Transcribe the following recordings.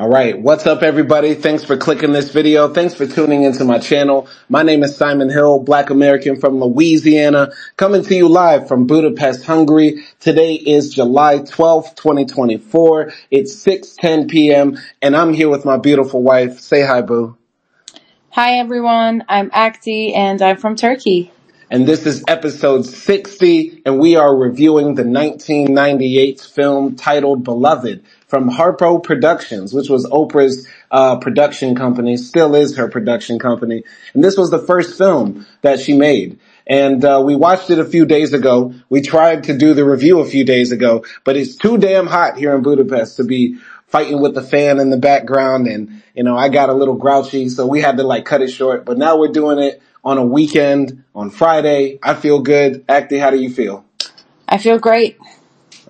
All right. What's up, everybody? Thanks for clicking this video. Thanks for tuning into my channel. My name is Simon Hill, Black American from Louisiana, coming to you live from Budapest, Hungary. Today is July 12th, 2024. It's 6:10 p.m. and I'm here with my beautiful wife. Say hi, boo. Hi, everyone. I'm Akdi and I'm from Turkey. And this is episode 60 and we are reviewing the 1998 film titled Beloved from Harpo Productions, which was Oprah's uh, production company, still is her production company. And this was the first film that she made. And uh, we watched it a few days ago. We tried to do the review a few days ago, but it's too damn hot here in Budapest to be fighting with the fan in the background. And, you know, I got a little grouchy, so we had to like cut it short. But now we're doing it on a weekend on Friday. I feel good. Akdi, how do you feel? I feel great.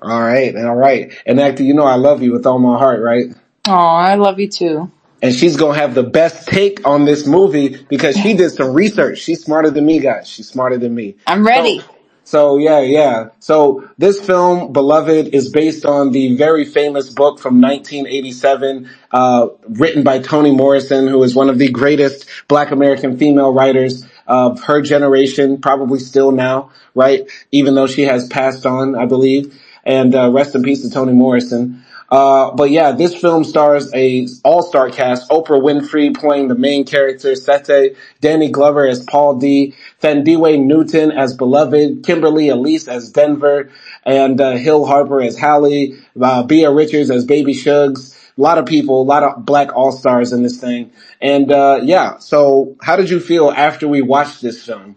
All right, all right. And Akdi, you know I love you with all my heart, right? Oh, I love you too. And she's gonna have the best take on this movie because she did some research. She's smarter than me, guys. She's smarter than me. I'm ready. So, so yeah, yeah. So this film, Beloved, is based on the very famous book from 1987, uh, written by Toni Morrison, who is one of the greatest black American female writers of her generation, probably still now, right? Even though she has passed on, I believe and uh, rest in peace to Toni Morrison. Uh, but yeah, this film stars a all-star cast, Oprah Winfrey playing the main character, Sethe, Danny Glover as Paul D, Thandiwe Newton as Beloved, Kimberly Elise as Denver, and uh, Hill Harper as Hallie, uh, Beah Richards as Baby Suggs. A lot of people, a lot of black all-stars in this thing. And uh, yeah, so how did you feel after we watched this film?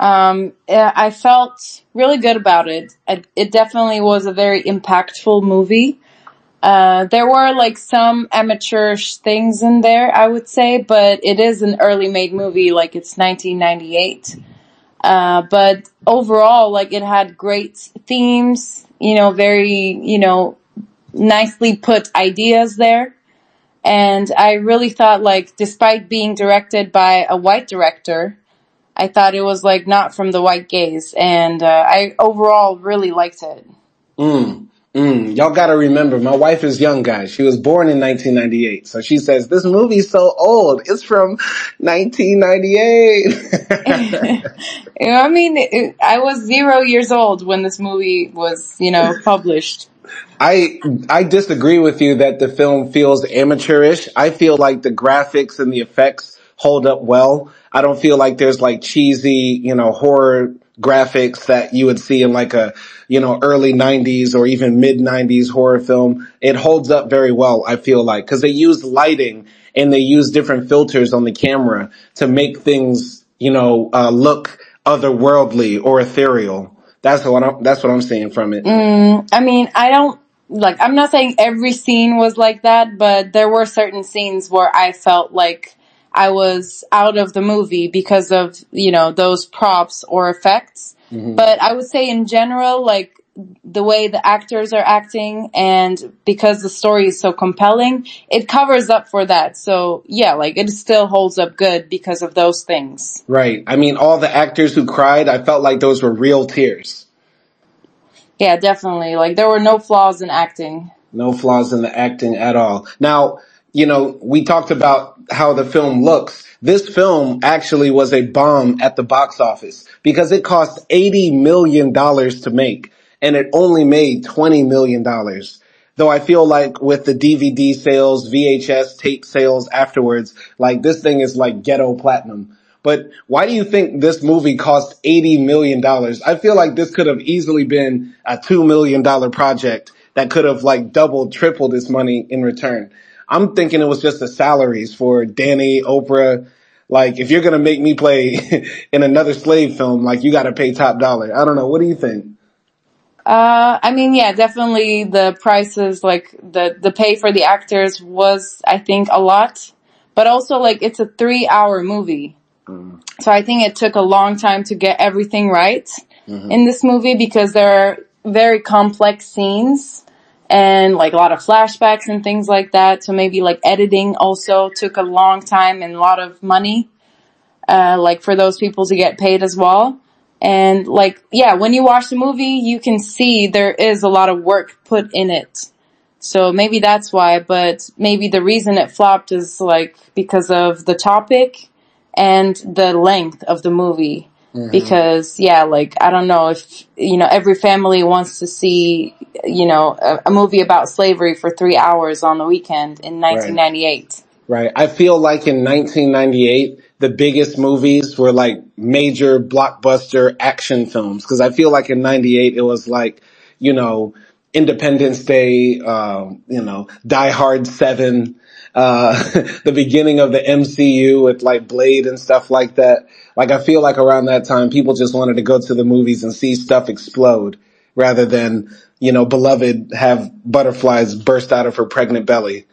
Um, I felt really good about it. It definitely was a very impactful movie. Uh, there were like some amateurish things in there, I would say, but it is an early made movie, like it's 1998. Uh, but overall, like it had great themes, you know, very, you know, nicely put ideas there. And I really thought like, despite being directed by a white director, I thought it was like not from the white gaze, and uh, I overall really liked it. Mm, mm. Y'all gotta remember, my wife is young, guys. She was born in 1998, so she says this movie's so old. It's from 1998. I mean, it, I was zero years old when this movie was, you know, published. I I disagree with you that the film feels amateurish. I feel like the graphics and the effects hold up well. I don't feel like there's like cheesy, you know, horror graphics that you would see in like a, you know, early 90s or even mid 90s horror film. It holds up very well, I feel like, because they use lighting and they use different filters on the camera to make things, you know, uh, look otherworldly or ethereal. That's what I'm, that's what I'm seeing from it. Mm, I mean, I don't, like, I'm not saying every scene was like that, but there were certain scenes where I felt like I was out of the movie because of, you know, those props or effects. Mm-hmm. But I would say in general, like the way the actors are acting and because the story is so compelling, it covers up for that. So yeah, like it still holds up good because of those things. Right. I mean, all the actors who cried, I felt like those were real tears. Yeah, definitely. Like there were no flaws in acting. No flaws in the acting at all. Now, you know, we talked about how the film looks. This film actually was a bomb at the box office because it cost $80 million to make and it only made $20 million. Though I feel like with the DVD sales, VHS tape sales afterwards, like this thing is like ghetto platinum. But why do you think this movie cost $80 million? I feel like this could have easily been a $2 million project that could have like doubled, tripled its money in return. I'm thinking it was just the salaries for Danny, Oprah. Like, if you're gonna make me play in another slave film, like you gotta pay top dollar. I don't know. What do you think? Uh, I mean, yeah, definitely the prices, like the, the pay for the actors was, I think, a lot. But also, like, it's a three hour movie. Mm. So I think it took a long time to get everything right mm-hmm. in this movie because there are very complex scenes and like a lot of flashbacks and things like that. So maybe like editing also took a long time and a lot of money, uh, like for those people to get paid as well. And like, yeah, when you watch the movie, you can see there is a lot of work put in it. So maybe that's why, but maybe the reason it flopped is like because of the topic and the length of the movie. Mm-hmm. Because yeah, like I don't know if you know every family wants to see you know a, a movie about slavery for three hours on the weekend in 1998. Right. right. I feel like in 1998 the biggest movies were like major blockbuster action films because I feel like in 98 it was like you know Independence Day, uh, you know, Die Hard 7, uh, the beginning of the MCU with like Blade and stuff like that. Like I feel like around that time people just wanted to go to the movies and see stuff explode rather than, you know, beloved have butterflies burst out of her pregnant belly.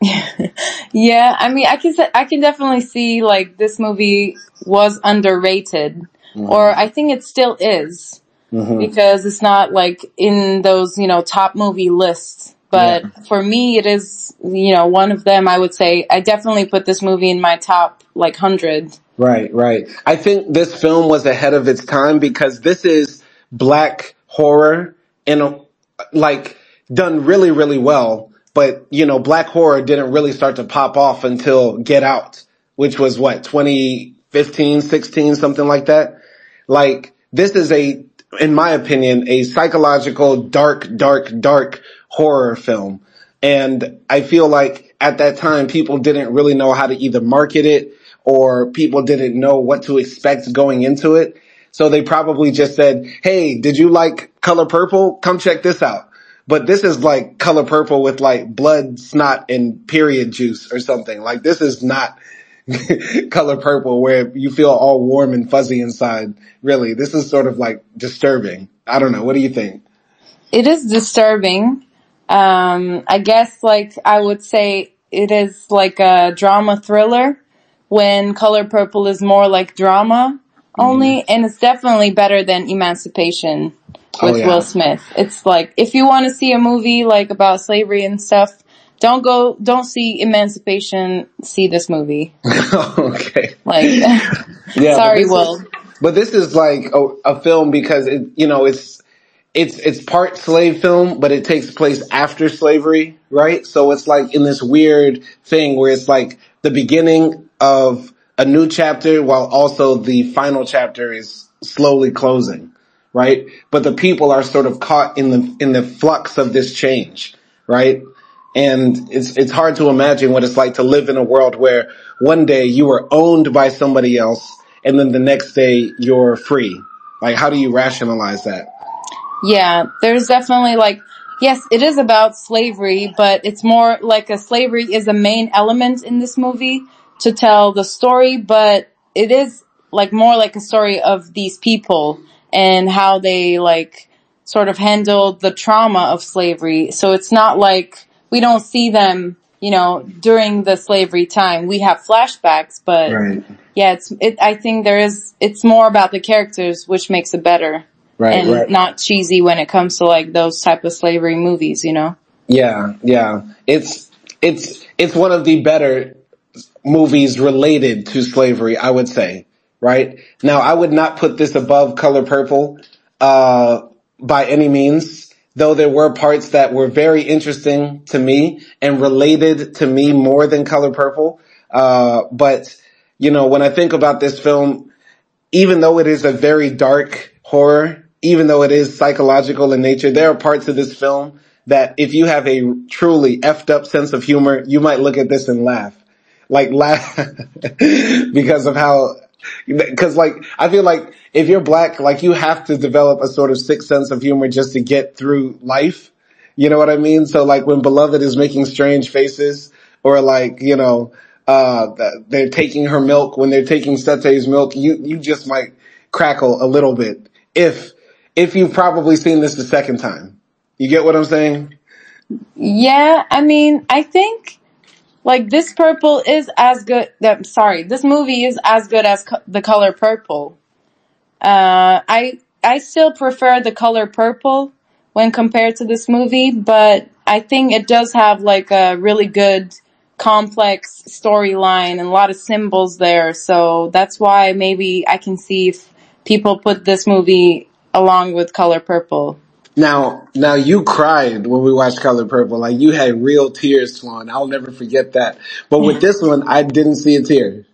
yeah, I mean, I can I can definitely see like this movie was underrated, mm-hmm. or I think it still is mm-hmm. because it's not like in those, you know, top movie lists. But yeah. for me, it is, you know, one of them. I would say I definitely put this movie in my top like hundred. Right, right. I think this film was ahead of its time because this is black horror and like done really, really well. But you know, black horror didn't really start to pop off until Get Out, which was what 2015, 16, something like that. Like this is a in my opinion, a psychological, dark, dark, dark horror film. And I feel like at that time, people didn't really know how to either market it or people didn't know what to expect going into it. So they probably just said, Hey, did you like color purple? Come check this out. But this is like color purple with like blood, snot, and period juice or something. Like this is not color purple where you feel all warm and fuzzy inside. Really, this is sort of like disturbing. I don't know. What do you think? It is disturbing. Um, I guess like I would say it is like a drama thriller when color purple is more like drama only. Mm. And it's definitely better than emancipation oh, with oh, yeah. Will Smith. It's like, if you want to see a movie like about slavery and stuff, don't go, don't see Emancipation, see this movie. okay. Like, yeah, sorry, Will. Is, but this is like a, a film because it, you know, it's, it's, it's part slave film, but it takes place after slavery, right? So it's like in this weird thing where it's like the beginning of a new chapter while also the final chapter is slowly closing, right? But the people are sort of caught in the, in the flux of this change, right? And it's, it's hard to imagine what it's like to live in a world where one day you are owned by somebody else and then the next day you're free. Like, how do you rationalize that? Yeah, there's definitely like, yes, it is about slavery, but it's more like a slavery is a main element in this movie to tell the story, but it is like more like a story of these people and how they like sort of handled the trauma of slavery. So it's not like we don't see them, you know, during the slavery time. We have flashbacks, but right. yeah, it's, it, I think there is, it's more about the characters, which makes it better. Right, and right. not cheesy when it comes to like those type of slavery movies, you know? Yeah, yeah. It's, it's, it's one of the better movies related to slavery, I would say, right? Now, I would not put this above Color Purple, uh, by any means though there were parts that were very interesting to me and related to me more than Color Purple. Uh, but, you know, when I think about this film, even though it is a very dark horror, even though it is psychological in nature, there are parts of this film that if you have a truly effed up sense of humor, you might look at this and laugh. Like laugh because of how because like, I feel like if you're black, like you have to develop a sort of sixth sense of humor just to get through life. You know what I mean? So like when Beloved is making strange faces or like, you know, uh, they're taking her milk when they're taking Sethe's milk, you, you just might crackle a little bit if, if you've probably seen this the second time. You get what I'm saying? Yeah, I mean, I think like this purple is as good. That sorry, this movie is as good as co- the color purple. Uh, I I still prefer the color purple when compared to this movie, but I think it does have like a really good complex storyline and a lot of symbols there. So that's why maybe I can see if people put this movie along with Color Purple. Now, now you cried when we watched Color Purple. Like you had real tears flowing. I'll never forget that. But with this one, I didn't see a tear.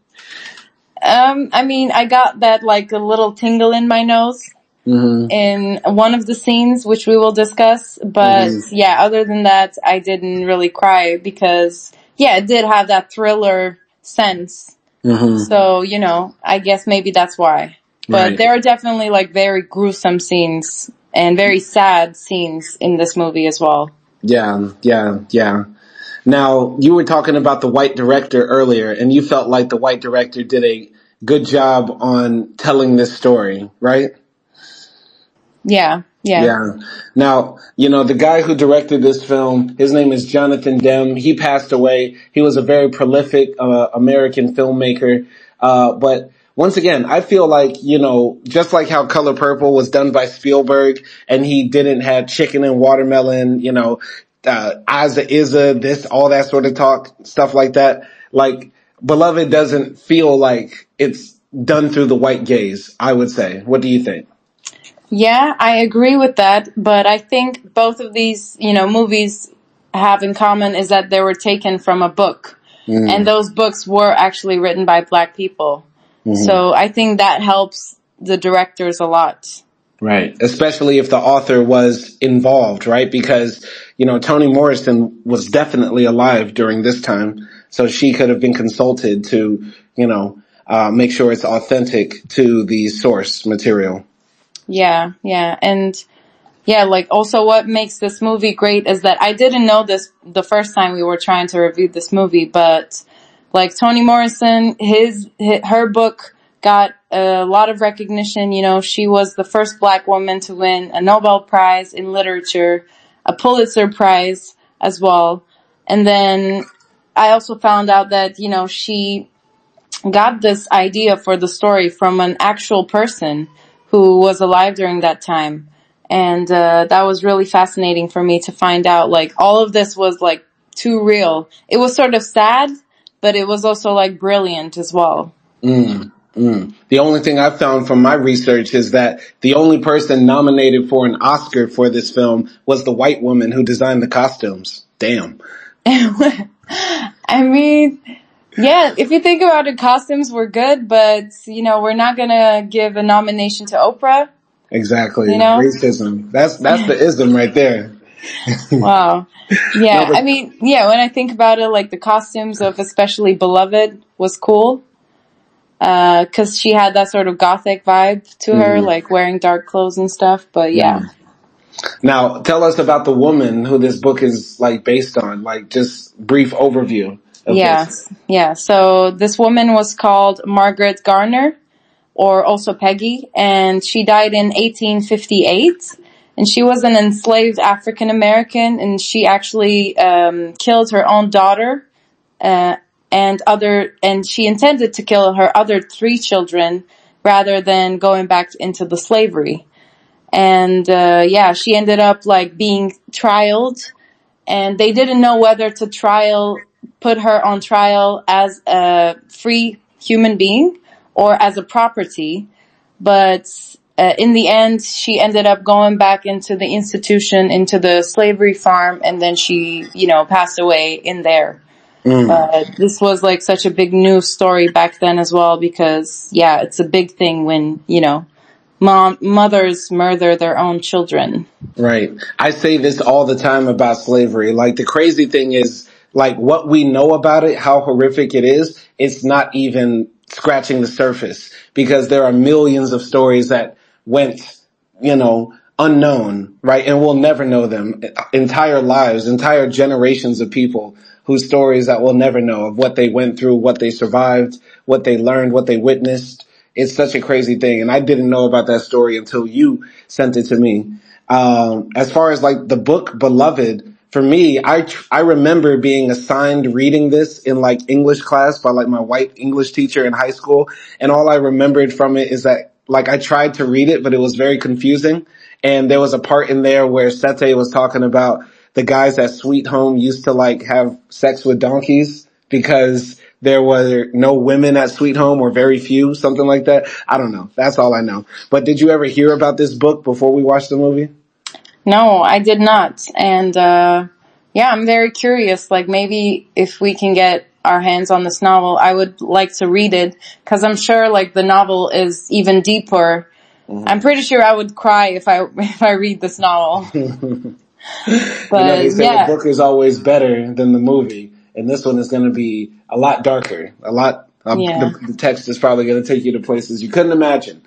Um, I mean, I got that like a little tingle in my nose Mm-hmm. in one of the scenes, which we will discuss. But Mhm. yeah, other than that, I didn't really cry because yeah, it did have that thriller sense. Mm-hmm. So, you know, I guess maybe that's why. But Right. there are definitely like very gruesome scenes and very sad scenes in this movie as well. Yeah, yeah, yeah. Now, you were talking about the white director earlier, and you felt like the white director did a good job on telling this story, right? Yeah, yeah. Yeah. Now, you know, the guy who directed this film, his name is Jonathan Demme. He passed away. He was a very prolific uh, American filmmaker. Uh, but once again, I feel like, you know, just like how Color Purple was done by Spielberg and he didn't have chicken and watermelon, you know, uh, Isa Isa, this, all that sort of talk, stuff like that. Like, Beloved doesn't feel like it's done through the white gaze, I would say. What do you think? Yeah, I agree with that, but I think both of these, you know, movies have in common is that they were taken from a book. And those books were actually written by black people. So I think that helps the directors a lot. Right. Especially if the author was involved, right? Because, you know, Toni Morrison was definitely alive during this time. So she could have been consulted to, you know, uh, make sure it's authentic to the source material. Yeah, yeah. And yeah, like also what makes this movie great is that I didn't know this the first time we were trying to review this movie, but like Toni Morrison, his, hi her book got a lot of recognition. You know, she was the first black woman to win a Nobel Prize in literature, a Pulitzer Prize as well. And then I also found out that, you know, she got this idea for the story from an actual person who was alive during that time. And uh, that was really fascinating for me to find out like all of this was like too real. It was sort of sad, but it was also like brilliant as well. Mm, mm. The only thing I found from my research is that the only person nominated for an Oscar for this film was the white woman who designed the costumes. Damn. I mean, yeah, if you think about it, costumes were good, but you know, we're not gonna give a nomination to Oprah. Exactly. You know? Racism. That's, that's the ism right there. Wow. Yeah, No, but- I mean, yeah, when I think about it, like the costumes of especially Beloved was cool. Uh, cause she had that sort of gothic vibe to her, Mhm. like wearing dark clothes and stuff, but yeah. Now, tell us about the woman who this book is like based on. Like, just brief overview. Of Yeah, This. yeah. So this woman was called Margaret Garner, or also Peggy, and she died in 1858. And she was an enslaved African American, and she actually um, killed her own daughter, uh, and other, and she intended to kill her other three children rather than going back into the slavery. And uh, yeah, she ended up like being trialed and they didn't know whether to trial put her on trial as a free human being or as a property but uh, in the end she ended up going back into the institution into the slavery farm and then she you know passed away in there Mm. but this was like such a big news story back then as well because yeah it's a big thing when you know mom mothers murder their own children Right. I say this all the time about slavery. Like, the crazy thing is, like, what we know about it, how horrific it is, it's not even scratching the surface because there are millions of stories that went, you know, unknown, right? And we'll never know them. Entire lives, entire generations of people whose stories that we'll never know of what they went through, what they survived, what they learned, what they witnessed. It's such a crazy thing. And I didn't know about that story until you sent it to me. Um, as far as like the book Beloved, for me, I, I remember being assigned reading this in like English class by like my white English teacher in high school. And all I remembered from it is that like I tried to read it, but it was very confusing. And there was a part in there where Sethe was talking about the guys at Sweet Home used to like have sex with donkeys because there were no women at Sweet Home or very few, something like that. I don't know. That's all I know. But did you ever hear about this book before we watched the movie? No, I did not. And uh, yeah, I'm very curious. Like maybe if we can get our hands on this novel, I would like to read it because I'm sure like the novel is even deeper. Mm-hmm. I'm pretty sure I would cry if I if I read this novel. but you know, they say yeah. the book is always better than the movie, and this one is going to be a lot darker, a lot. Um, yeah. the, the text is probably going to take you to places you couldn't imagine.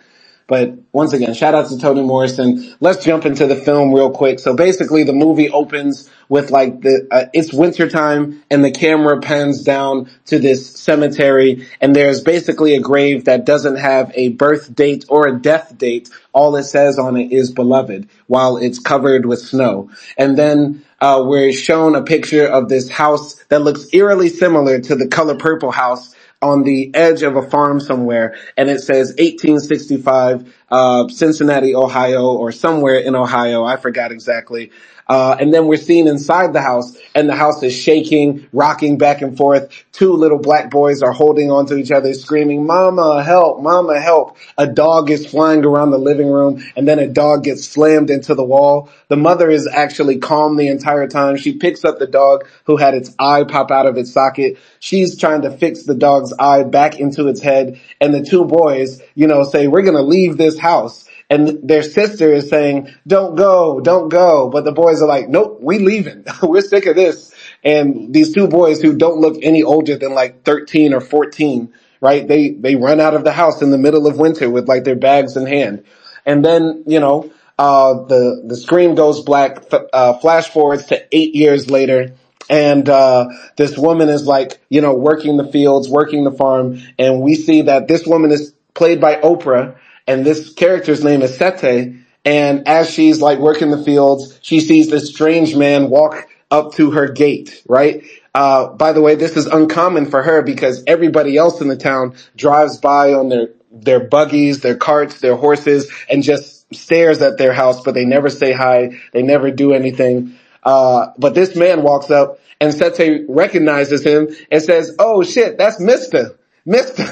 But once again, shout out to Toni Morrison. Let's jump into the film real quick. So basically the movie opens with like the, uh, it's wintertime and the camera pans down to this cemetery and there's basically a grave that doesn't have a birth date or a death date. All it says on it is beloved while it's covered with snow. And then uh, we're shown a picture of this house that looks eerily similar to the color purple house on the edge of a farm somewhere and it says 1865 uh, Cincinnati, Ohio or somewhere in Ohio. I forgot exactly. Uh, and then we're seen inside the house and the house is shaking, rocking back and forth. Two little black boys are holding onto each other, screaming, mama, help, mama, help. A dog is flying around the living room and then a dog gets slammed into the wall. The mother is actually calm the entire time. She picks up the dog who had its eye pop out of its socket. She's trying to fix the dog's eye back into its head. And the two boys, you know, say, we're going to leave this house and their sister is saying, don't go, don't go. But the boys are like, nope, we leaving. We're sick of this. And these two boys who don't look any older than like 13 or 14, right? They, they run out of the house in the middle of winter with like their bags in hand. And then, you know, uh, the, the screen goes black, uh, flash forwards to eight years later. And, uh, this woman is like, you know, working the fields, working the farm. And we see that this woman is played by Oprah and this character's name is Sethe. And as she's like working the fields, she sees this strange man walk up to her gate, right? Uh, by the way, this is uncommon for her because everybody else in the town drives by on their, their buggies, their carts, their horses, and just stares at their house, but they never say hi. They never do anything. Uh, but this man walks up and Sethe recognizes him and says, Oh shit, that's Mister. Mister.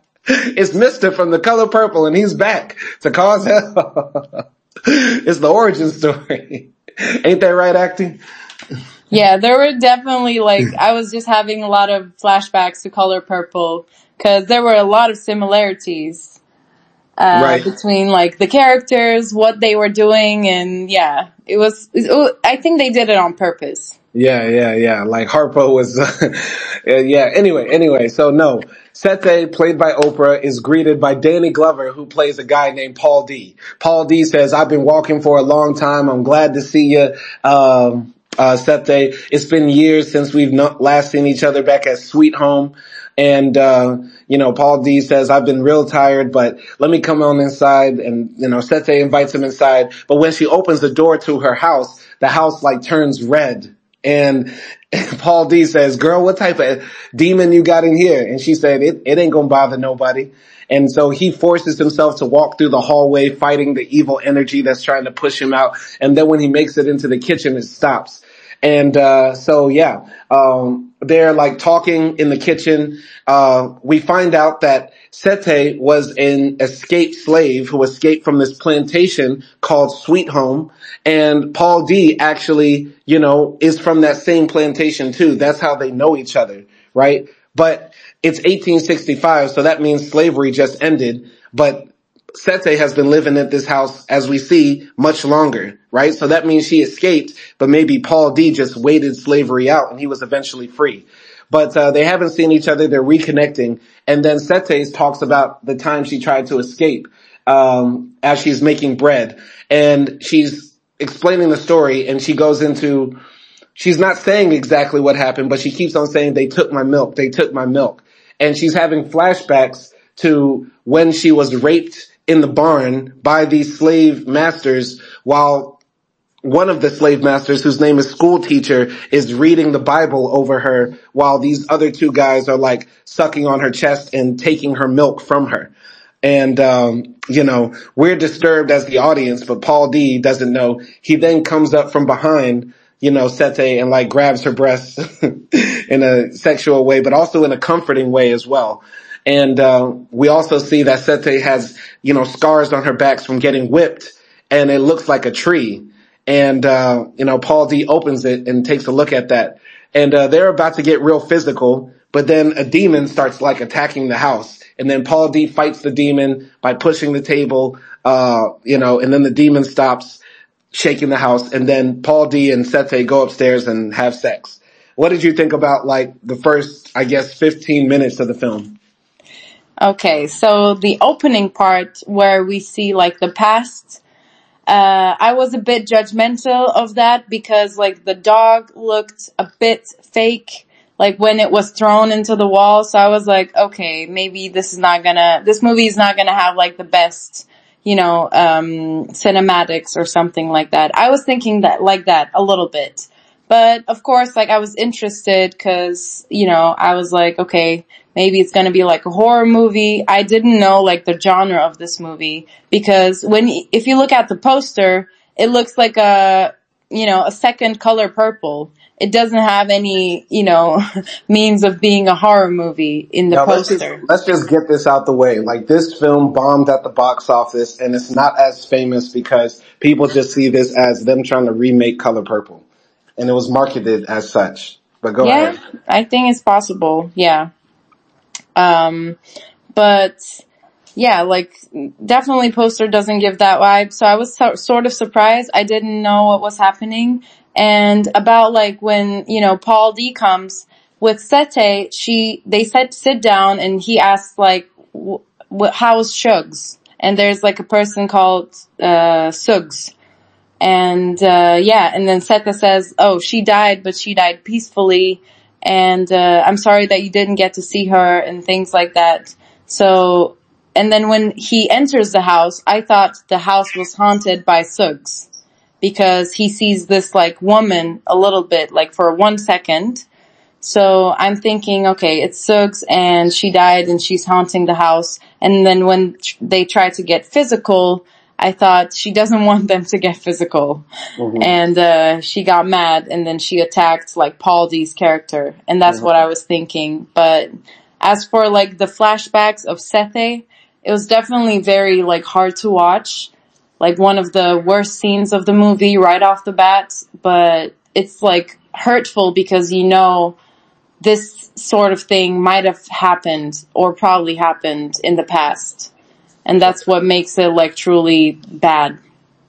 it's Mister from the color purple and he's back to cause hell. it's the origin story. Ain't that right, Akdi? Yeah, there were definitely like, I was just having a lot of flashbacks to color purple because there were a lot of similarities. Uh, right. between like the characters, what they were doing, and yeah, it was, it was, I think they did it on purpose. Yeah, yeah, yeah. Like Harpo was, yeah. Anyway, anyway. So no, Sethe, played by Oprah, is greeted by Danny Glover, who plays a guy named Paul D. Paul D says, "I've been walking for a long time. I'm glad to see you." Um, uh, Sethe, it's been years since we've not last seen each other back at Sweet Home. And, uh, you know, Paul D says, I've been real tired, but let me come on inside. And, you know, Sethe invites him inside. But when she opens the door to her house, the house like turns red and Paul D says, girl, what type of demon you got in here? And she said, it, it ain't gonna bother nobody. And so he forces himself to walk through the hallway fighting the evil energy that's trying to push him out. And then when he makes it into the kitchen, it stops. And, uh, so yeah, um, they're like talking in the kitchen. Uh, we find out that Sethe was an escaped slave who escaped from this plantation called Sweet Home. And Paul D actually, you know, is from that same plantation too. That's how they know each other, right? But it's 1865, so that means slavery just ended. But Sethe has been living at this house, as we see, much longer, right? So that means she escaped, but maybe Paul D just waited slavery out and he was eventually free. But uh, they haven't seen each other. They're reconnecting. And then Sethe talks about the time she tried to escape um, as she's making bread. And she's explaining the story and she goes into, she's not saying exactly what happened, but she keeps on saying, they took my milk. They took my milk. And she's having flashbacks to when she was raped in the barn by these slave masters while one of the slave masters whose name is school teacher is reading the Bible over her while these other two guys are like sucking on her chest and taking her milk from her. And, um, you know, we're disturbed as the audience, but Paul D doesn't know. He then comes up from behind, you know, Sethe and like grabs her breasts in a sexual way, but also in a comforting way as well. And uh, we also see that Sethe has, you know, scars on her backs from getting whipped. and it looks like a tree. And, uh, you know, Paul D opens it and takes a look at that. And, uh, they're about to get real physical, but then a demon starts like attacking the house. And then Paul D fights the demon by pushing the table, uh, you know, and then the demon stops shaking the house. And then Paul D and Sethe go upstairs and have sex. What did you think about like the first, I guess, 15 minutes of the film? Okay, so the opening part where we see like the past, uh, I was a bit judgmental of that because like the dog looked a bit fake, like when it was thrown into the wall. So I was like, okay, maybe this is not gonna, this movie is not gonna have like the best, you know, um, cinematics or something like that. I was thinking that like that a little bit. But of course, like I was interested because, you know, I was like, okay, maybe it's going to be like a horror movie. I didn't know like the genre of this movie because when, if you look at the poster, it looks like a, you know, a second color purple. It doesn't have any, you know, means of being a horror movie in the Now let's poster. just, let's just get this out the way. Like this film bombed at the box office and it's not as famous because people just see this as them trying to remake Color Purple. And it was marketed as such. But go Yeah, ahead. I think it's possible. Yeah. Um, but yeah, like definitely poster doesn't give that vibe. So I was so, sort of surprised. I didn't know what was happening. And about like when, you know, Paul D comes with Sethe, she, they said sit down and he asked like, wh- how's Suggs? And there's like a person called, uh, Suggs. And, uh, yeah, and then Sethe says, oh, she died, but she died peacefully. And, uh, I'm sorry that you didn't get to see her and things like that. So, and then when he enters the house, I thought the house was haunted by Suggs because he sees this like woman a little bit, like for one second. So I'm thinking, okay, it's Suggs and she died and she's haunting the house. And then when they try to get physical, I thought she doesn't want them to get physical. And, uh, she got mad and then she attacked like Paul D's character. And that's what I was thinking. But as for like the flashbacks of Sethe, it was definitely very like hard to watch. Like one of the worst scenes of the movie right off the bat, but it's like hurtful because you know this sort of thing might have happened or probably happened in the past. And that's what makes it like truly bad.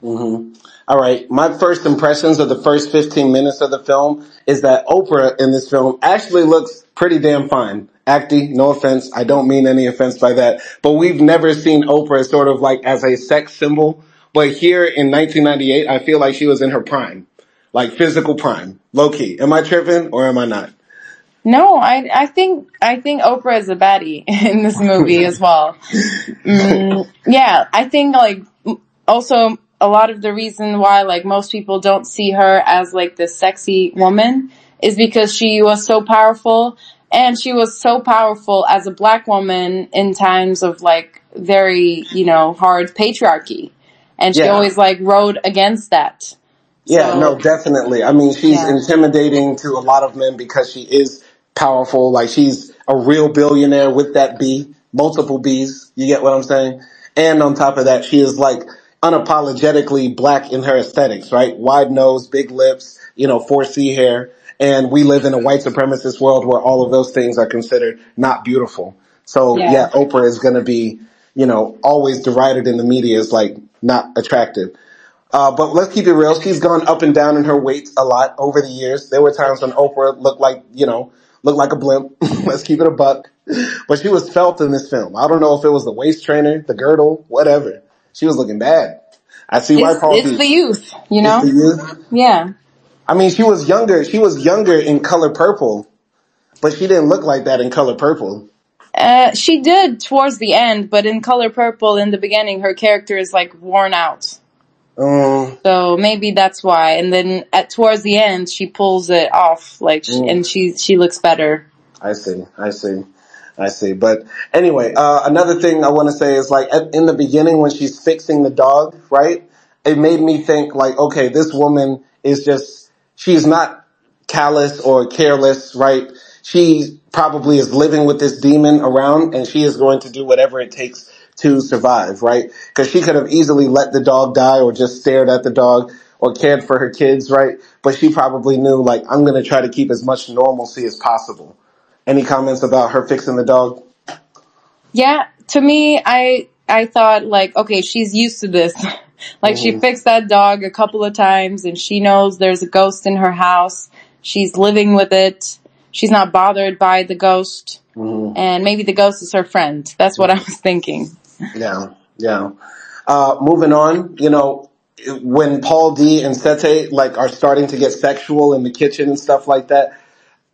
Mm-hmm. All right. My first impressions of the first 15 minutes of the film is that Oprah in this film actually looks pretty damn fine. Akdi, no offense. I don't mean any offense by that, but we've never seen Oprah sort of like as a sex symbol. But here in 1998, I feel like she was in her prime, like physical prime, low key. Am I tripping or am I not? No, I I think I think Oprah is a baddie in this movie as well. Mm, yeah, I think like also a lot of the reason why like most people don't see her as like this sexy woman is because she was so powerful and she was so powerful as a black woman in times of like very, you know, hard patriarchy. And she Yeah. always like rode against that. Yeah, So- no, definitely. I mean, she's Yeah. intimidating to a lot of men because she is powerful. Like she's a real billionaire with that B, multiple B's. You get what I'm saying? And on top of that, she is like unapologetically black in her aesthetics, right? Wide nose, big lips, you know, 4C hair. And we live in a white supremacist world where all of those things are considered not beautiful. So Yeah. yeah, Oprah is going to be, you know, always derided in the media as like not attractive. Uh, but let's keep it real. She's gone up and down in her weight a lot over the years. There were times when Oprah looked like, you know, looked like a blimp. let's keep it a buck. But she was felt in this film. I don't know if it was the waist trainer, the girdle, whatever. She was looking bad. I see why It's, Paul it's the youth, you know? youth. Yeah. I mean, she was younger. She was younger in color purple, but she didn't look like that in color purple. Uh, she did towards the end, but in Color Purple in the beginning, her character is like worn out. Um, So maybe that's why. And then at towards the end, she pulls it off, like, Mm. and she she looks better. I see. I see. I see. But anyway, uh, another thing I want to say is like at, in the beginning when she's fixing the dog, right? It made me think like, okay, this woman is just, she's not callous or careless, right? She probably is living with this demon around and she is going to do whatever it takes to survive, right? Cause she could have easily let the dog die or just stared at the dog or cared for her kids, right? But she probably knew like, I'm going to try to keep as much normalcy as possible. Any comments about her fixing the dog? Yeah, to me, I, I thought like, okay, she's used to this. like mm-hmm. she fixed that dog a couple of times and she knows there's a ghost in her house. She's living with it. She's not bothered by the ghost. Mm-hmm. And maybe the ghost is her friend. That's what I was thinking. Yeah, yeah. Uh, moving on, you know, when Paul D and Sethe like are starting to get sexual in the kitchen and stuff like that,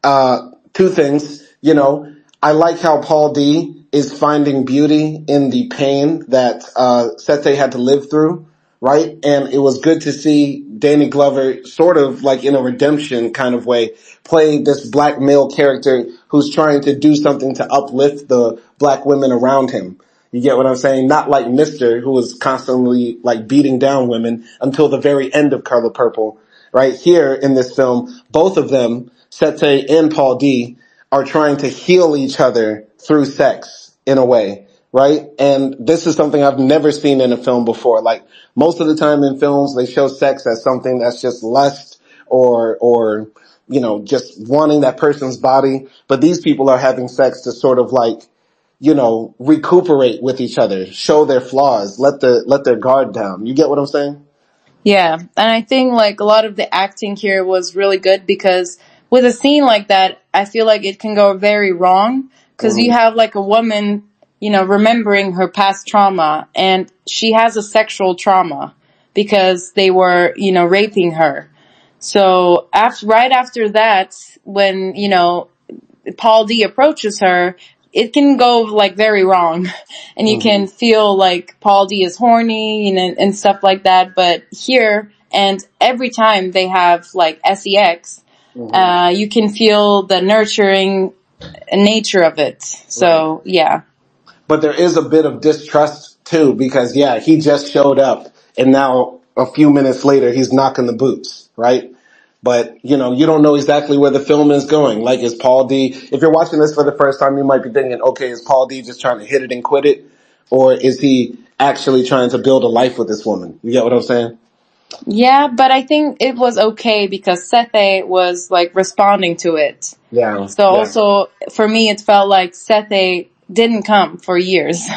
uh, two things, you know, I like how Paul D is finding beauty in the pain that, uh, Sethe had to live through, right? And it was good to see Danny Glover sort of like in a redemption kind of way play this black male character who's trying to do something to uplift the black women around him. You get what I'm saying? Not like Mister, who was constantly like beating down women until the very end of Color Purple. Right here in this film, both of them, Sethe and Paul D, are trying to heal each other through sex in a way. Right? And this is something I've never seen in a film before. Like most of the time in films, they show sex as something that's just lust or, or, you know, just wanting that person's body. But these people are having sex to sort of like you know, recuperate with each other, show their flaws, let the, let their guard down. You get what I'm saying? Yeah. And I think like a lot of the acting here was really good because with a scene like that, I feel like it can go very wrong because mm-hmm. you have like a woman, you know, remembering her past trauma and she has a sexual trauma because they were, you know, raping her. So after, right after that, when, you know, Paul D approaches her, it can go like very wrong and you mm-hmm. can feel like Paul D is horny and, and stuff like that. But here and every time they have like sex, mm-hmm. uh, you can feel the nurturing nature of it. So right. yeah. But there is a bit of distrust too because yeah, he just showed up and now a few minutes later he's knocking the boots, right? But, you know, you don't know exactly where the film is going. Like, is Paul D, if you're watching this for the first time, you might be thinking, okay, is Paul D just trying to hit it and quit it? Or is he actually trying to build a life with this woman? You get what I'm saying? Yeah, but I think it was okay because Sethe was like responding to it. Yeah. So yeah. also for me, it felt like Sethe didn't come for years.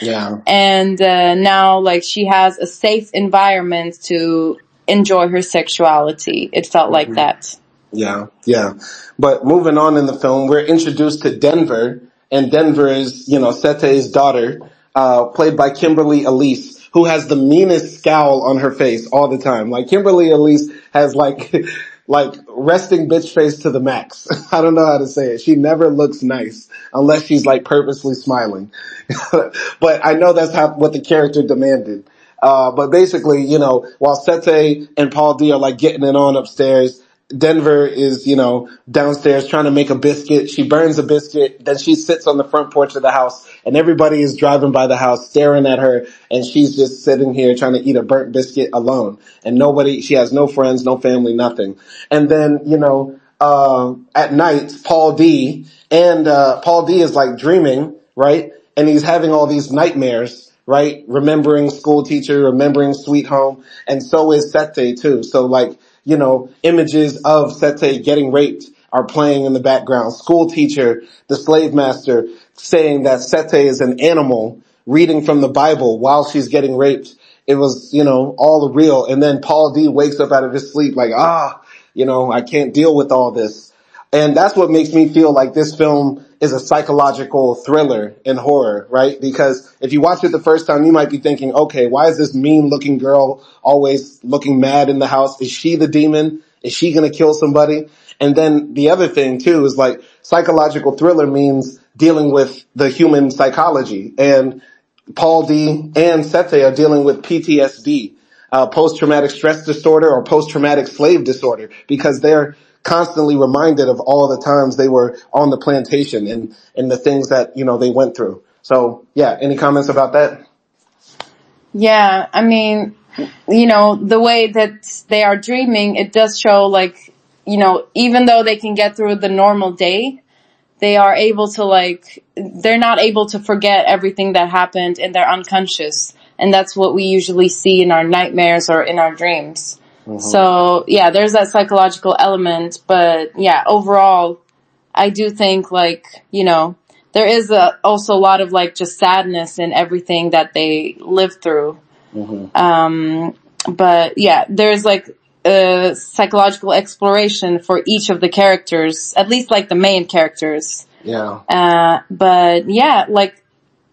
Yeah. And uh, now like she has a safe environment to enjoy her sexuality. It felt like mm-hmm. that. Yeah, yeah. But moving on in the film, we're introduced to Denver, and Denver is, you know, Sethe's daughter, uh, played by Kimberly Elise, who has the meanest scowl on her face all the time. Like Kimberly Elise has like, like resting bitch face to the max. I don't know how to say it. She never looks nice unless she's like purposely smiling. but I know that's how, what the character demanded. Uh, but basically, you know, while Sethe and Paul D are like getting it on upstairs, Denver is, you know, downstairs trying to make a biscuit. She burns a biscuit. Then she sits on the front porch of the house and everybody is driving by the house staring at her and she's just sitting here trying to eat a burnt biscuit alone. And nobody, she has no friends, no family, nothing. And then, you know, uh, at night, Paul D and, uh, Paul D is like dreaming, right? And he's having all these nightmares right? Remembering school teacher, remembering sweet home. And so is Sethe too. So like, you know, images of Sethe getting raped are playing in the background. School teacher, the slave master saying that Sethe is an animal reading from the Bible while she's getting raped. It was, you know, all real. And then Paul D wakes up out of his sleep like, ah, you know, I can't deal with all this. And that's what makes me feel like this film is a psychological thriller and horror, right? Because if you watch it the first time, you might be thinking, okay, why is this mean looking girl always looking mad in the house? Is she the demon? Is she going to kill somebody? And then the other thing too is like psychological thriller means dealing with the human psychology and Paul D and Sethe are dealing with PTSD, uh, post-traumatic stress disorder or post-traumatic slave disorder because they're constantly reminded of all the times they were on the plantation and, and the things that, you know, they went through. So yeah, any comments about that? Yeah, I mean, you know, the way that they are dreaming, it does show like, you know, even though they can get through the normal day, they are able to like they're not able to forget everything that happened in their unconscious and that's what we usually see in our nightmares or in our dreams mm-hmm. so yeah there's that psychological element but yeah overall i do think like you know there is a, also a lot of like just sadness in everything that they live through mm-hmm. um but yeah there's like a psychological exploration for each of the characters, at least like the main characters. Yeah. Uh, but yeah, like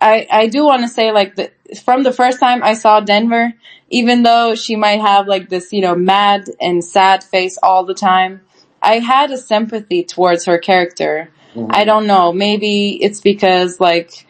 I I do want to say like the, from the first time I saw Denver, even though she might have like this you know mad and sad face all the time, I had a sympathy towards her character. Mm-hmm. I don't know, maybe it's because like.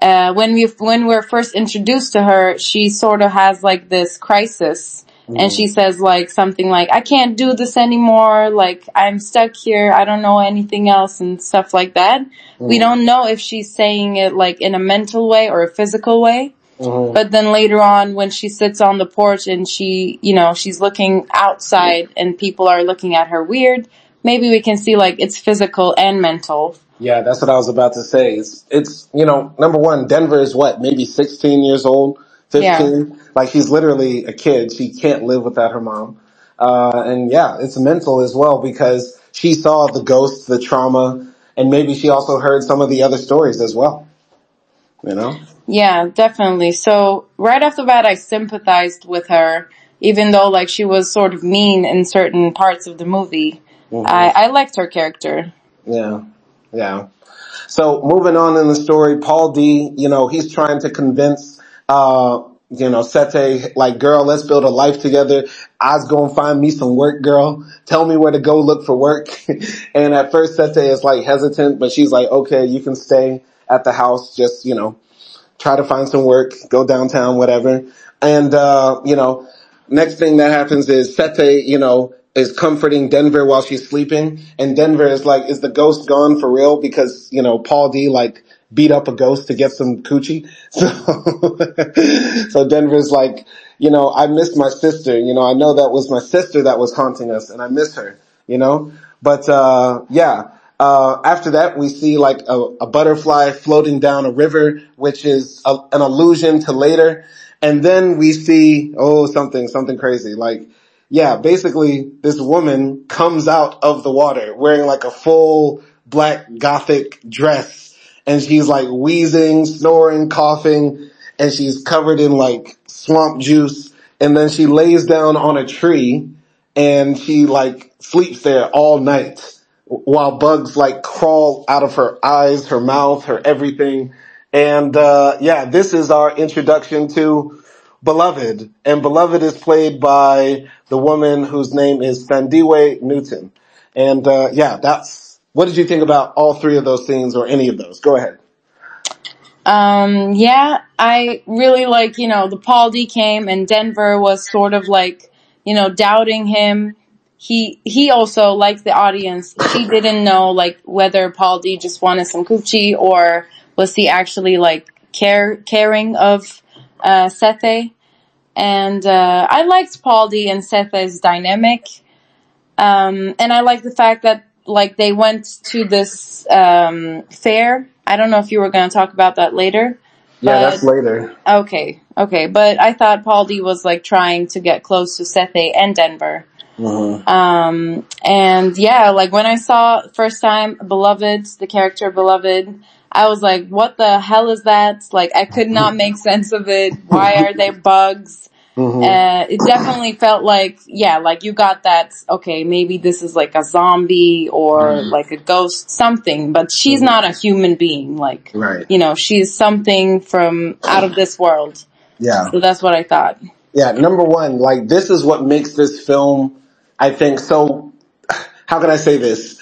Uh, when we when we're first introduced to her, she sort of has like this crisis Mm. And she says like something like, I can't do this anymore. Like I'm stuck here. I don't know anything else and stuff like that. Mm. We don't know if she's saying it like in a mental way or a physical way. Mm-hmm. But then later on when she sits on the porch and she, you know, she's looking outside and people are looking at her weird, maybe we can see like it's physical and mental. Yeah, that's what I was about to say. It's, it's, you know, number one, Denver is what, maybe 16 years old, 15? Yeah. Like she's literally a kid. She can't live without her mom. Uh, and yeah, it's mental as well because she saw the ghosts, the trauma, and maybe she also heard some of the other stories as well. You know? Yeah, definitely. So right off the bat, I sympathized with her, even though like she was sort of mean in certain parts of the movie. Mm-hmm. I, I liked her character. Yeah, yeah. So moving on in the story, Paul D, you know, he's trying to convince, uh, you know, Sethe, like, girl, let's build a life together. I was going to find me some work, girl. Tell me where to go look for work. and at first Sethe is like hesitant, but she's like, okay, you can stay at the house. Just, you know, try to find some work, go downtown, whatever. And, uh, you know, next thing that happens is Sethe, you know, is comforting Denver while she's sleeping. And Denver is like, is the ghost gone for real? Because, you know, Paul D like beat up a ghost to get some coochie. So, so Denver's like, you know, I missed my sister. You know, I know that was my sister that was haunting us and I miss her, you know, but, uh, yeah. Uh, after that, we see like a, a, butterfly floating down a river, which is a, an allusion to later. And then we see, oh, something, something crazy. Like, yeah, basically this woman comes out of the water wearing like a full black gothic dress and she's like wheezing, snoring, coughing, and she's covered in like swamp juice. And then she lays down on a tree and she like sleeps there all night while bugs like crawl out of her eyes, her mouth, her everything. And, uh, yeah, this is our introduction to Beloved. And Beloved is played by the woman whose name is Thandiwe Newton. And, uh, yeah, that's, what did you think about all three of those scenes or any of those? Go ahead. Um, yeah, I really like, you know, the Paul D came and Denver was sort of like, you know, doubting him. He, he also, like the audience, he didn't know like whether Paul D just wanted some coochie or was he actually like care, caring of, uh, Sethe. And, uh, I liked Paul D and Sethe's dynamic. Um, and I like the fact that like they went to this um, fair. I don't know if you were going to talk about that later. Yeah, that's later. Okay, okay, but I thought Paul D was like trying to get close to Sethe and Denver. Mm-hmm. Um, and yeah, like when I saw first time Beloved, the character Beloved, I was like, what the hell is that? Like I could not make sense of it. Why are there bugs? Mm-hmm. Uh, it definitely felt like, yeah, like you got that, okay, maybe this is like a zombie or mm-hmm. like a ghost, something, but she's mm-hmm. not a human being. Like, right. you know, she's something from out of this world. Yeah. So that's what I thought. Yeah, number one, like this is what makes this film, I think, so, how can I say this?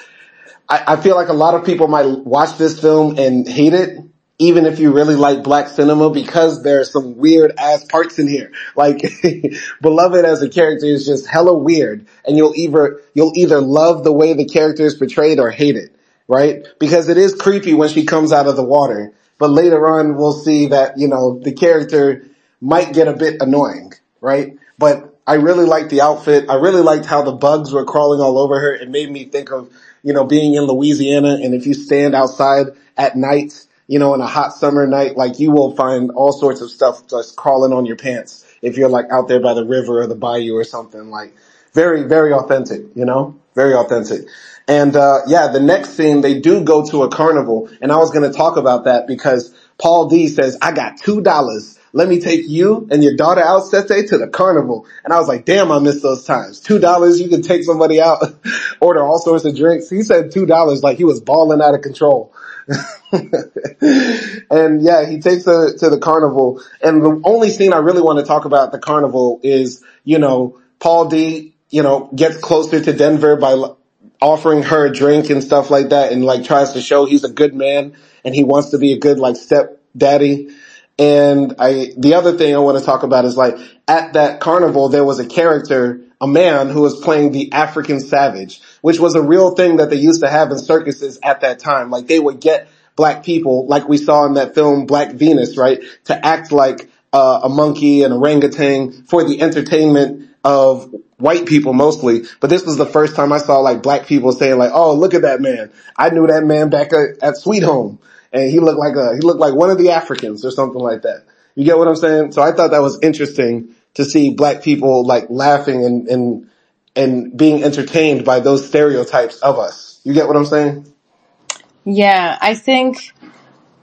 I, I feel like a lot of people might watch this film and hate it even if you really like black cinema because there's some weird ass parts in here. Like Beloved as a character is just hella weird and you'll either, you'll either love the way the character is portrayed or hate it, right? Because it is creepy when she comes out of the water, but later on we'll see that, you know, the character might get a bit annoying, right? But I really liked the outfit. I really liked how the bugs were crawling all over her. It made me think of you know, being in Louisiana and if you stand outside at night, you know, in a hot summer night, like you will find all sorts of stuff just crawling on your pants if you're like out there by the river or the bayou or something like very, very authentic, you know, very authentic. And, uh, yeah, the next scene, they do go to a carnival and I was going to talk about that because Paul D says, I got two dollars. Let me take you and your daughter out Sethe to the carnival. And I was like, damn, I miss those times. Two dollars, you can take somebody out, order all sorts of drinks. He said two dollars like he was balling out of control. and yeah, he takes her to the carnival. And the only scene I really want to talk about at the carnival is, you know, Paul D, you know, gets closer to Denver by offering her a drink and stuff like that and like tries to show he's a good man and he wants to be a good like step daddy. And I, the other thing I want to talk about is like at that carnival, there was a character, a man who was playing the African savage, which was a real thing that they used to have in circuses at that time. Like they would get black people, like we saw in that film Black Venus, right, to act like uh, a monkey and orangutan for the entertainment of white people mostly, but this was the first time I saw like black people saying like, "Oh, look at that man! I knew that man back at, at Sweet Home, and he looked like a he looked like one of the Africans or something like that." You get what I'm saying? So I thought that was interesting to see black people like laughing and and and being entertained by those stereotypes of us. You get what I'm saying? Yeah, I think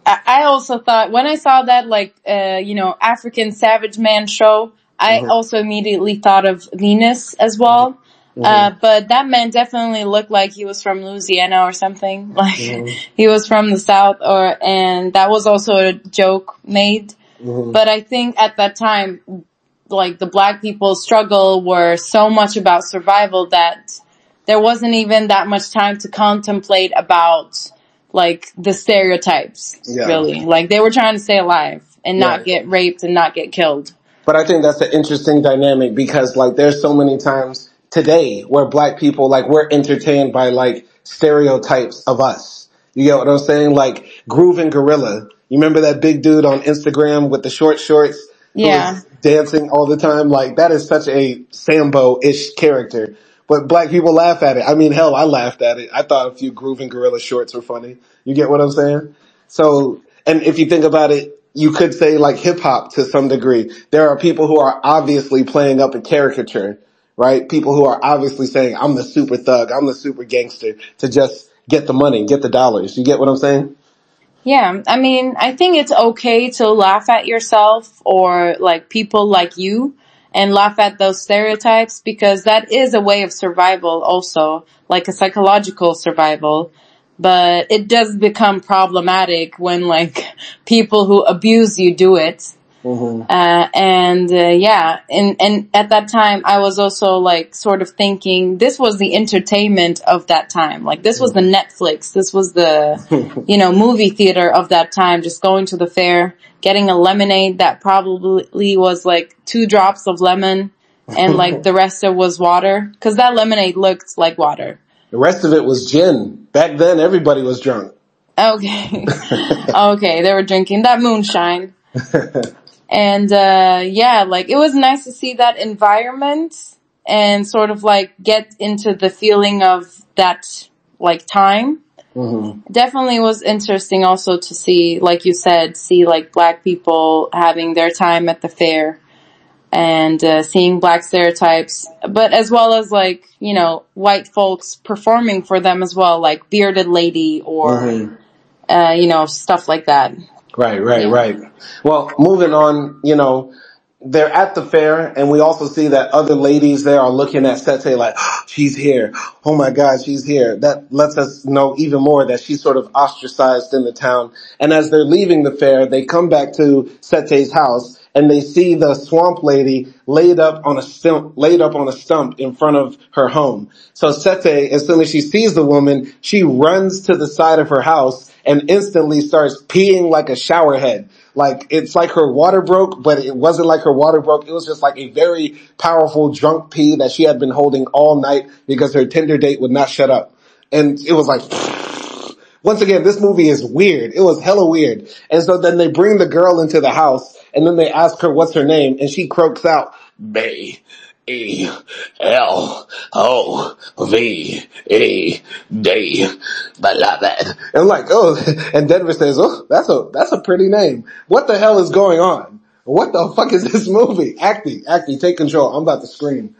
I also thought when I saw that like uh, you know African Savage Man show, I mm-hmm. also immediately thought of Venus as well. Mm-hmm. Uh, but that man definitely looked like he was from Louisiana or something. Like mm-hmm. he was from the South or, and that was also a joke made. Mm-hmm. But I think at that time, like the black people's struggle were so much about survival that there wasn't even that much time to contemplate about like the stereotypes, yeah. really. Like they were trying to stay alive and not get raped and not get killed. But I think that's an interesting dynamic because like there's so many times today where black people like we're entertained by like stereotypes of us. You get what I'm saying? Like Grooving Gorilla. You remember that big dude on Instagram with the short shorts? Yeah. dancing all the time. Like that is such a Sambo-ish character. But black people laugh at it. I mean, hell, I laughed at it. I thought a few Grooving Gorilla shorts were funny. You get what I'm saying? So, and if you think about it, you could say like hip hop to some degree. There are people who are obviously playing up a caricature, right? People who are obviously saying, I'm the super thug, I'm the super gangster to just get the money, get the dollars. You get what I'm saying? Yeah, I mean, I think it's okay to laugh at yourself or like people like you and laugh at those stereotypes because that is a way of survival also, like a psychological survival but it does become problematic when like people who abuse you do it. Mm-hmm. Uh, and uh, yeah, and and at that time, I was also like sort of thinking this was the entertainment of that time. Like this was the mm-hmm. Netflix, this was the you know movie theater of that time. Just going to the fair, getting a lemonade that probably was like two drops of lemon, and like the rest of was water because that lemonade looked like water. The rest of it was gin. Back then, everybody was drunk. Okay. okay, they were drinking that moonshine. And uh, yeah, like it was nice to see that environment and sort of like get into the feeling of that like time. Mm-hmm. Definitely was interesting also to see, like you said, see like black people having their time at the fair and uh, seeing black stereotypes, but as well as like you know white folks performing for them as well, like bearded lady or mm-hmm. uh, you know stuff like that. Right, right, yeah. right. Well, moving on, you know, they're at the fair and we also see that other ladies there are looking at Sethe like, oh, she's here. Oh my God, she's here. That lets us know even more that she's sort of ostracized in the town. And as they're leaving the fair, they come back to Sethe's house and they see the swamp lady laid up on a stump, laid up on a stump in front of her home. So Sethe, as soon as she sees the woman, she runs to the side of her house and instantly starts peeing like a shower head. Like it's like her water broke, but it wasn't like her water broke. It was just like a very powerful drunk pee that she had been holding all night because her Tinder date would not shut up. And it was like, once again, this movie is weird. It was hella weird. And so then they bring the girl into the house and then they ask her what's her name and she croaks out, Bay. E L O V E D, beloved. And like, oh, and Denver says, oh, that's a that's a pretty name. What the hell is going on? What the fuck is this movie? Acting, acting, take control. I'm about to scream.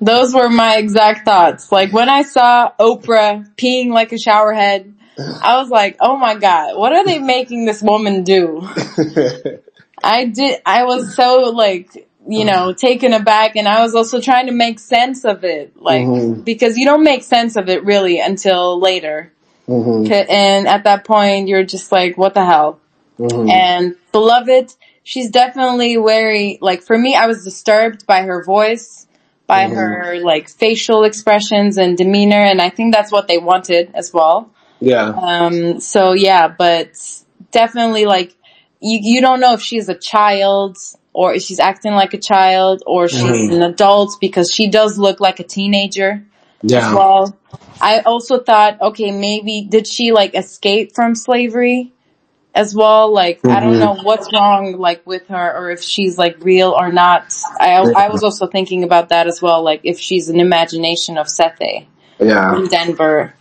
Those were my exact thoughts. Like when I saw Oprah peeing like a shower head, I was like, oh my god, what are they making this woman do? I did, I was so like, you know, taken aback and I was also trying to make sense of it. Like, Mhm. because you don't make sense of it really until later. Mhm, And at that point, you're just like, what the hell? mhm. And beloved, she's definitely very, like for me, I was disturbed by her voice, by Mhm. her like facial expressions and demeanor. And I think that's what they wanted as well. Yeah. Um, so yeah, but definitely like you, you don't know if she's a child or if she's acting like a child or she's Mhm. an adult because she does look like a teenager as Yeah. well. I also thought, okay, maybe did she like escape from slavery as well? Like, I don't Mhm. know what's wrong like with her or if she's like real or not. I, I was also thinking about that as well, like if she's an imagination of Sethe Yeah. in Denver.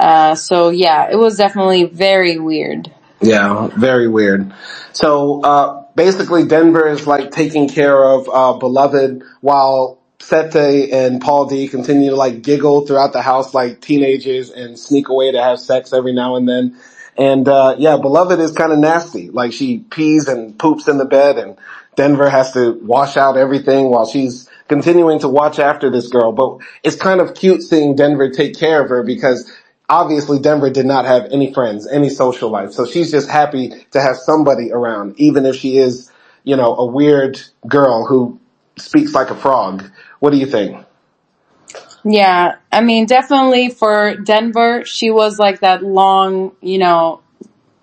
Uh, so yeah, it was definitely very weird. Yeah, very weird. So uh, basically, Denver is like taking care of uh, Beloved while Sethe and Paul D continue to like giggle throughout the house like teenagers and sneak away to have sex every now and then. And uh, yeah, Beloved is kind of nasty. Like she pees and poops in the bed, and Denver has to wash out everything while she's continuing to watch after this girl. But it's kind of cute seeing Denver take care of her because obviously Denver did not have any friends, any social life. So she's just happy to have somebody around, even if she is, you know, a weird girl who speaks like a frog. What do you think? Yeah, I mean, definitely for Denver, she was like that long, you know,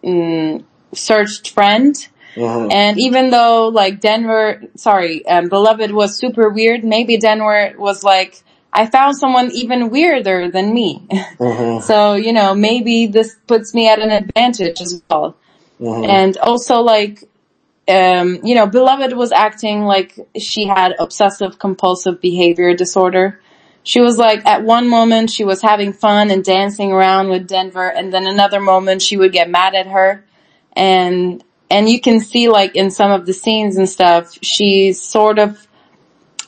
mm, searched friend. Mm-hmm. And even though like Denver, sorry, um, Beloved was super weird, maybe Denver was like, I found someone even weirder than me. Mm-hmm. so, you know, maybe this puts me at an advantage as well. Mm-hmm. And also like, um, you know, Beloved was acting like she had obsessive compulsive behavior disorder. She was like, at one moment she was having fun and dancing around with Denver and then another moment she would get mad at her. And, and you can see like in some of the scenes and stuff, she's sort of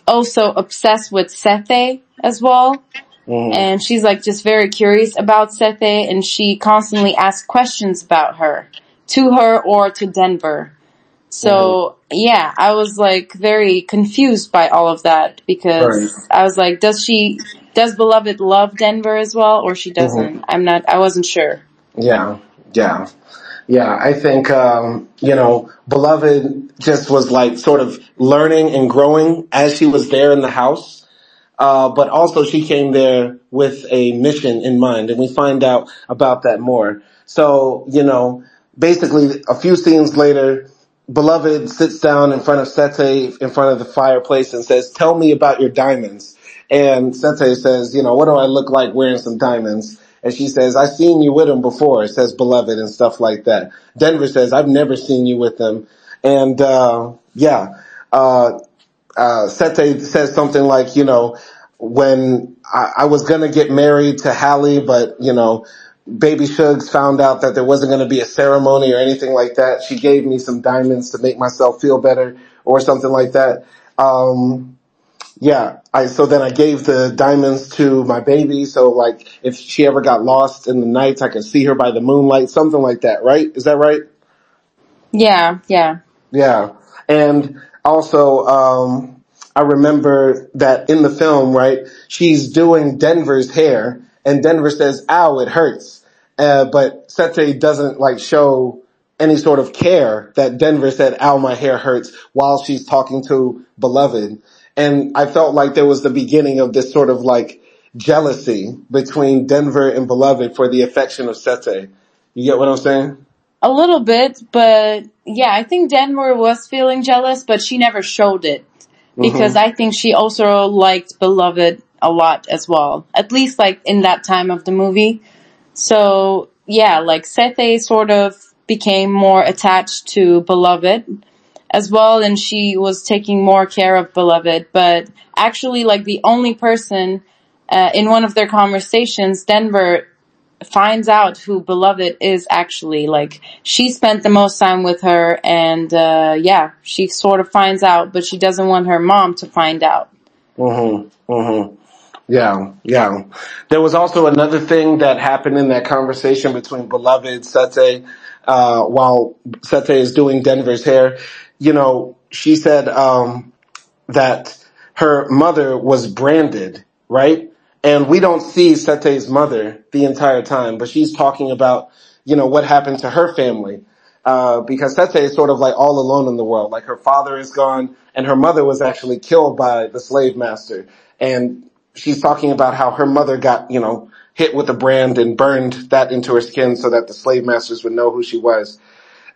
also obsessed with Sethe as well. Mm-hmm. And she's like just very curious about Sethe and she constantly asks questions about her to her or to Denver. So yeah, I was like very confused by all of that because Right. I was like, does she, does Beloved love Denver as well or she doesn't? I'm not, I wasn't sure. Yeah, yeah, yeah. I think um, you know, beloved just was like sort of learning and growing as she was there in the house. Uh, but also she came there with a mission in mind, and we find out about that more. So you know, basically, a few scenes later. Beloved sits down in front of Sethe in front of the fireplace and says, tell me about your diamonds. And Sethe says, you know, what do I look like wearing some diamonds? And she says, I've seen you with them before. It says beloved and stuff like that. Denver says, I've never seen you with them. And, uh, yeah, uh, uh, Sethe says something like, you know, when I, I was gonna get married to Halle, but, you know, Baby Suggs found out that there wasn't going to be a ceremony or anything like that. She gave me some diamonds to make myself feel better or something like that. Um, yeah, I, so then I gave the diamonds to my baby. So like if she ever got lost in the nights, I could see her by the moonlight, something like that, right? Is that right? Yeah, yeah. Yeah. And also, um, I remember that in the film, right, she's doing Denver's hair and Denver says, ow, it hurts. Uh, but Sethe doesn't like show any sort of care that Denver said, ow, my hair hurts while she's talking to Beloved. And I felt like there was the beginning of this sort of like jealousy between Denver and Beloved for the affection of Sethe. You get what I'm saying? A little bit, but yeah, I think Denver was feeling jealous, but she never showed it because I think she also liked Beloved a lot as well. At least like in that time of the movie. So yeah, like Sethe sort of became more attached to Beloved. as well, and she was taking more care of Beloved. But actually, like the only person uh, in one of their conversations, Denver finds out who Beloved is actually. Like she spent the most time with her, and uh, yeah, she sort of finds out, but she doesn't want her mom to find out. Mhm. Mhm. Yeah, yeah. There was also another thing that happened in that conversation between Beloved Sethe, uh, while Sethe is doing Denver's hair. You know, she said um, that her mother was branded, right? And we don't see Sethe's mother the entire time, but she's talking about, you know, what happened to her family. Uh, because Sethe is sort of like all alone in the world. Like her father is gone and her mother was actually killed by the slave master. And she's talking about how her mother got, you know, hit with a brand and burned that into her skin so that the slave masters would know who she was.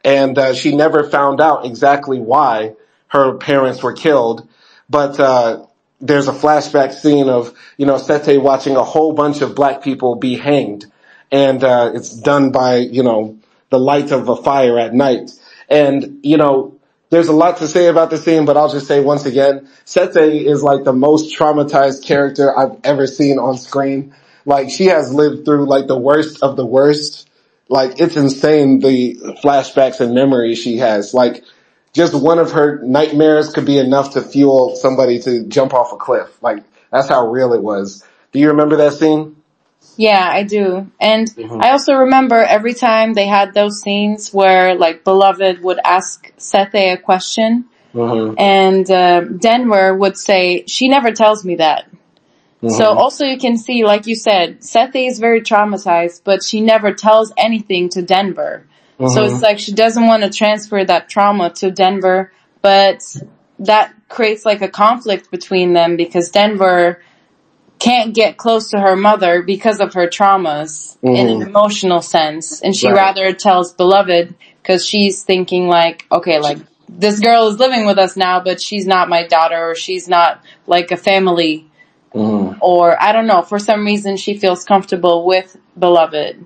And, uh, she never found out exactly why her parents were killed. But, uh, there's a flashback scene of, you know, Sethe watching a whole bunch of black people be hanged. And, uh, it's done by, you know, the light of a fire at night. And, you know, there's a lot to say about the scene, but I'll just say once again, Sethe is like the most traumatized character I've ever seen on screen. Like she has lived through like the worst of the worst. Like it's insane the flashbacks and memories she has. Like just one of her nightmares could be enough to fuel somebody to jump off a cliff. Like that's how real it was. Do you remember that scene? Yeah, I do. And I also remember every time they had those scenes where like Beloved would ask Sethe a question Mm-hmm. and uh, Denver would say, she never tells me that. So also you can see, like you said, Sethe is very traumatized, but she never tells anything to Denver. So it's like she doesn't want to transfer that trauma to Denver, but that creates like a conflict between them because Denver can't get close to her mother because of her traumas in an emotional sense. And she Right. rather tells Beloved because she's thinking like, okay, like this girl is living with us now, but she's not my daughter or she's not like a family Mm-hmm. or I don't know, for some reason she feels comfortable with Beloved.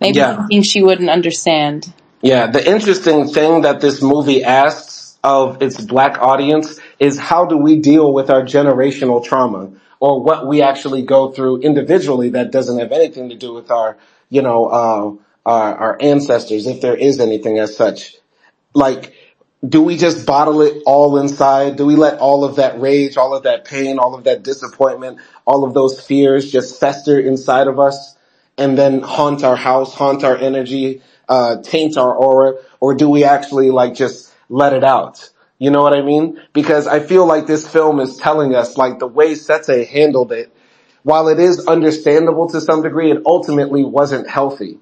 Maybe Yeah. thinking she wouldn't understand. Yeah, the interesting thing that this movie asks of its black audience is how do we deal with our generational trauma or what we actually go through individually that doesn't have anything to do with our, you know, uh, our, our ancestors, if there is anything as such. Like, do we just bottle it all inside? Do we let all of that rage, all of that pain, all of that disappointment, all of those fears just fester inside of us and then haunt our house, haunt our energy, uh, taint our aura? Or do we actually like just let it out? You know what I mean? Because I feel like this film is telling us like the way Sethe handled it, while it is understandable to some degree, it ultimately wasn't healthy.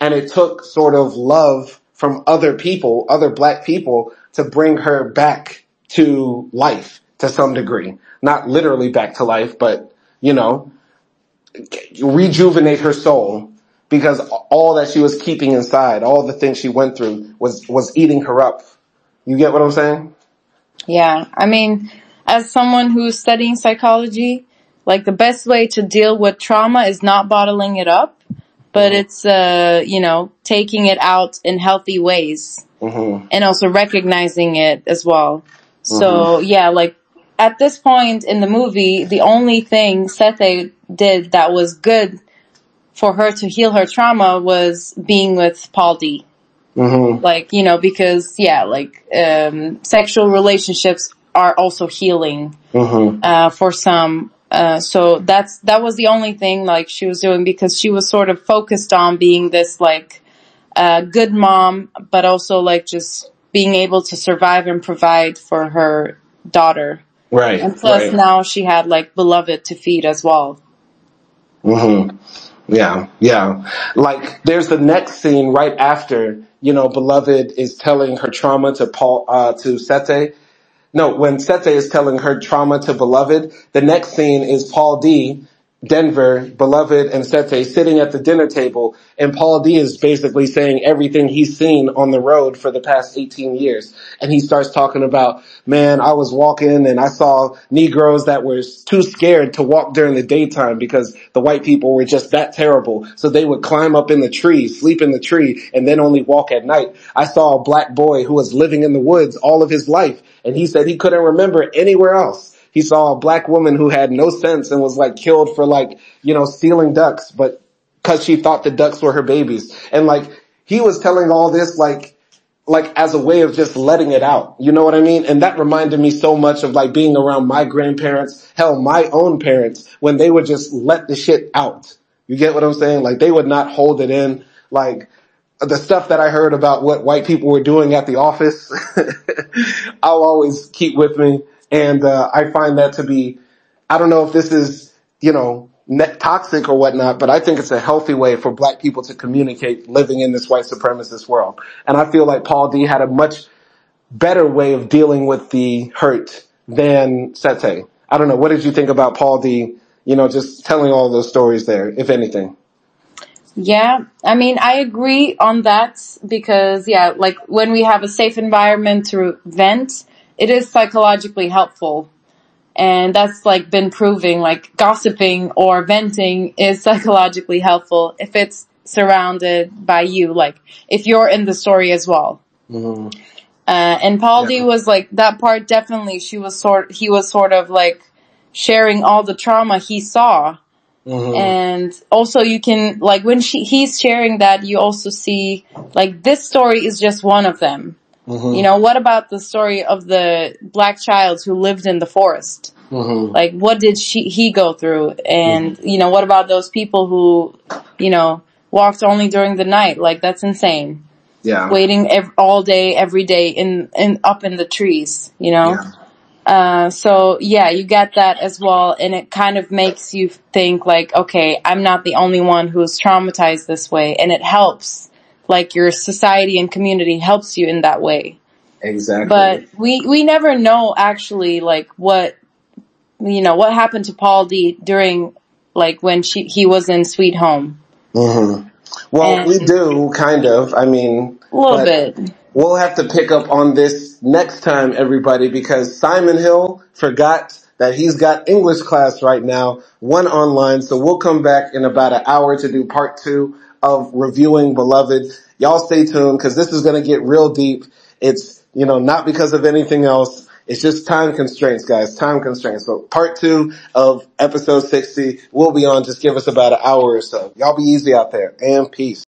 And it took sort of love from other people, other black people to bring her back to life to some degree. Not literally back to life, but you know, rejuvenate her soul because all that she was keeping inside, all the things she went through was, was eating her up. You get what I'm saying? Yeah, I mean, as someone who's studying psychology, like the best way to deal with trauma is not bottling it up, but it's, uh, you know, taking it out in healthy ways hmm and also recognizing it as well. So yeah, like at this point in the movie, the only thing Sethe did that was good for her to heal her trauma was being with Paul D. hmm Like, you know, because yeah, like, um, sexual relationships are also healing, hmm uh, for some. Uh, so that's, that was the only thing like she was doing because she was sort of focused on being this like, uh, good mom, but also like just being able to survive and provide for her daughter. Right. And plus right. now she had like beloved to feed as well. Hmm Yeah, yeah. Like there's the next scene right after, you know, beloved is telling her trauma to Paul, uh, to Sethe. No, when Sethe is telling her trauma to beloved, the next scene is Paul D Denver, Beloved, and Sethe sitting at the dinner table, and Paul D is basically saying everything he's seen on the road for the past 18 years. And he starts talking about, man, I was walking and I saw Negroes that were too scared to walk during the daytime because the white people were just that terrible. So they would climb up in the tree, sleep in the tree, and then only walk at night. I saw a black boy who was living in the woods all of his life, and he said he couldn't remember anywhere else he saw a black woman who had no sense and was like killed for like, you know, stealing ducks, but cause she thought the ducks were her babies. And like, he was telling all this like, like as a way of just letting it out. You know what I mean? And that reminded me so much of like being around my grandparents, hell, my own parents, when they would just let the shit out. You get what I'm saying? Like they would not hold it in. Like the stuff that I heard about what white people were doing at the office, I'll always keep with me. And, uh, I find that to be, I don't know if this is, you know, net toxic or whatnot, but I think it's a healthy way for black people to communicate living in this white supremacist world. And I feel like Paul D had a much better way of dealing with the hurt than Sethe. I don't know. What did you think about Paul D? You know, just telling all those stories there, if anything. Yeah, I mean, I agree on that because, yeah, like when we have a safe environment to vent, it is psychologically helpful. And that's like been proving like gossiping or venting is psychologically helpful if it's surrounded by you, like if you're in the story as well. Mm-hmm. Uh, and Paul yeah. D was like that part definitely she was sort he was sort of like sharing all the trauma he saw. Mm-hmm. And also you can like when she he's sharing that you also see like this story is just one of them. Mm-hmm. You know, what about the story of the black child who lived in the forest? Mm-hmm. Like, what did she, he go through? And, mm-hmm. you know, what about those people who, you know, walked only during the night? Like, that's insane. Yeah. Waiting ev- all day, every day in, in, up in the trees, you know? Yeah. Uh, so yeah, you get that as well, and it kind of makes you think like, okay, I'm not the only one who's traumatized this way, and it helps like your society and community helps you in that way. Exactly. But we, we never know actually like what, you know, what happened to Paul D during like when she, he was in Sweet Home. Mm-hmm. Well, and we do kind of, I mean, a little bit. We'll have to pick up on this next time, everybody, because Simon Hill forgot that he's got English class right now, one online. So we'll come back in about an hour to do part two of reviewing Beloved. Y'all stay tuned because this is going to get real deep. It's, you know, not because of anything else. It's just time constraints, guys. Time constraints. So part two of episode 60 will be on. Just give us about an hour or so. Y'all be easy out there and peace.